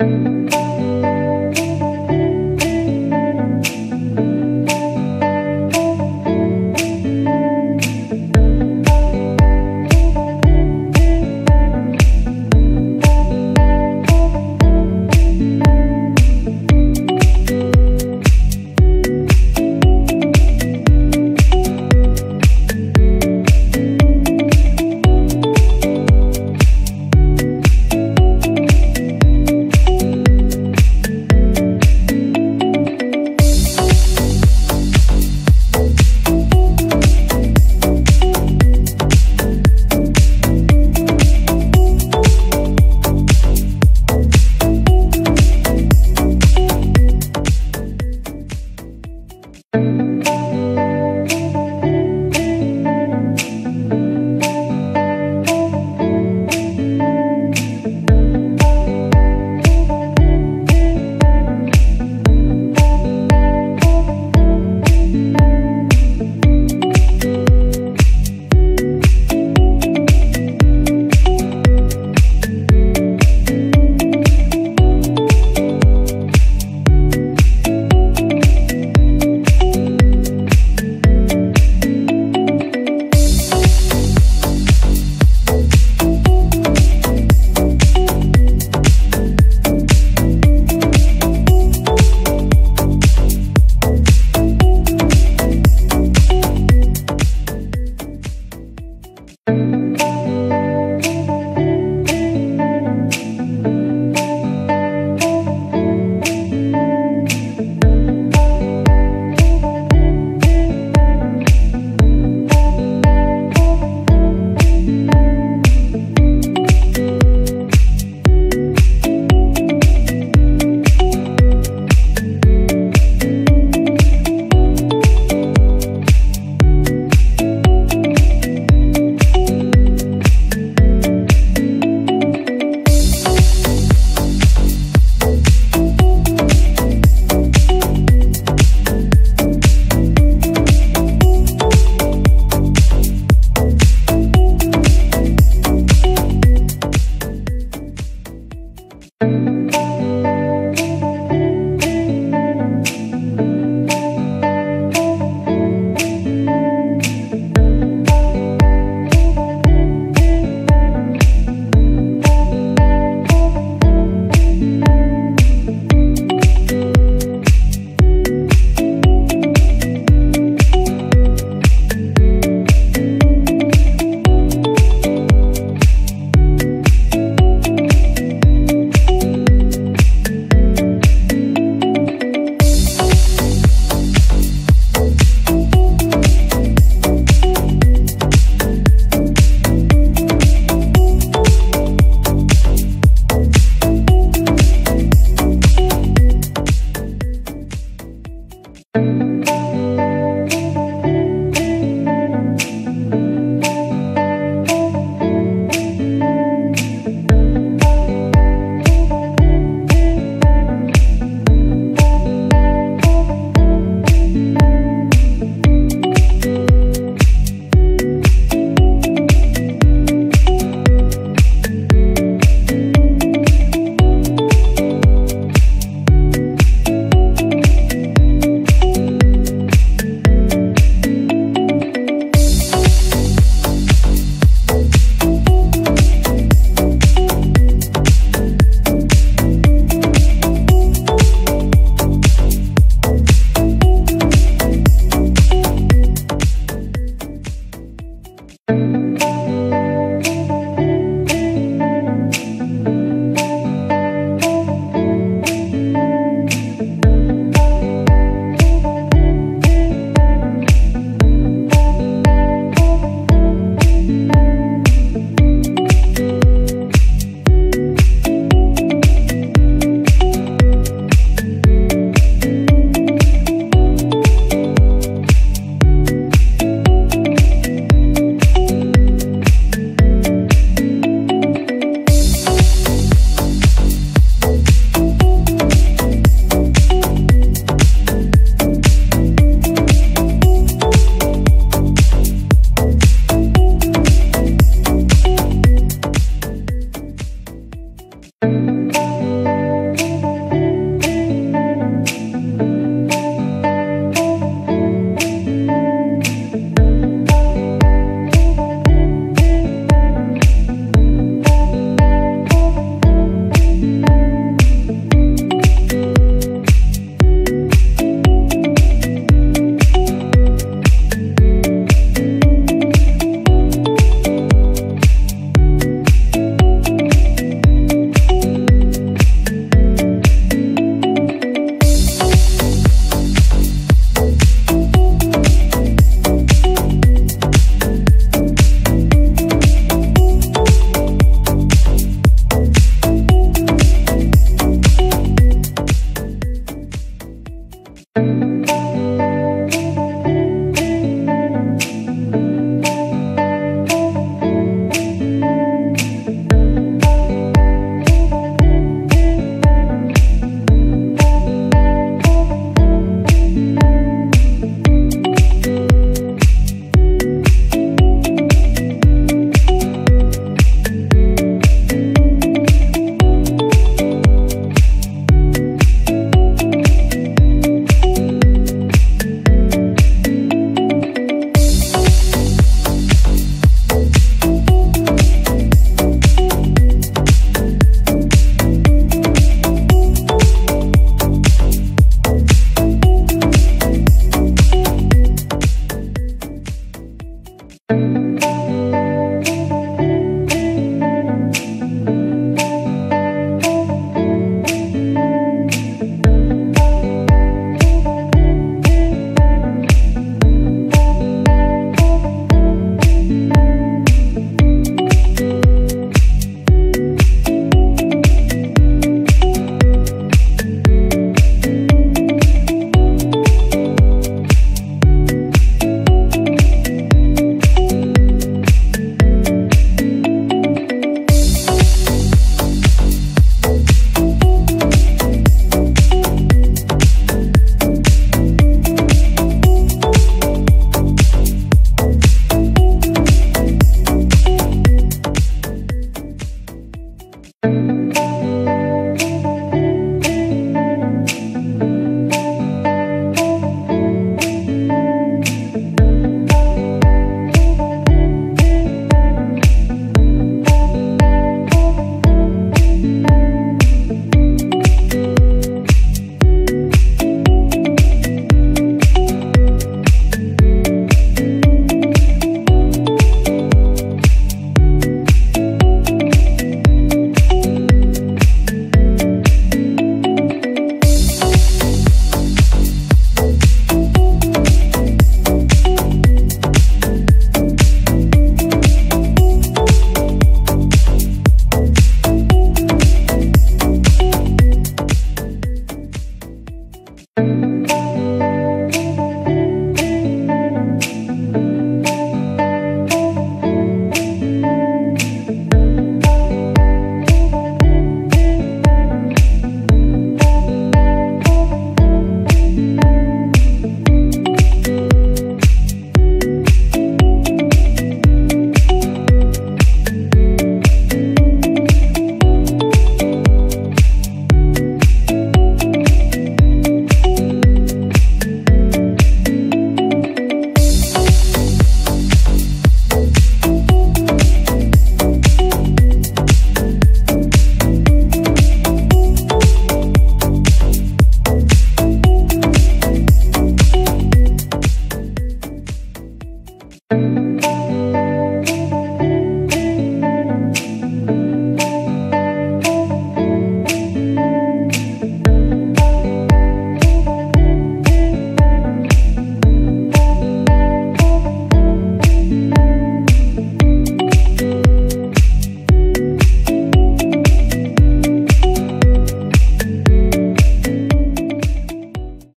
you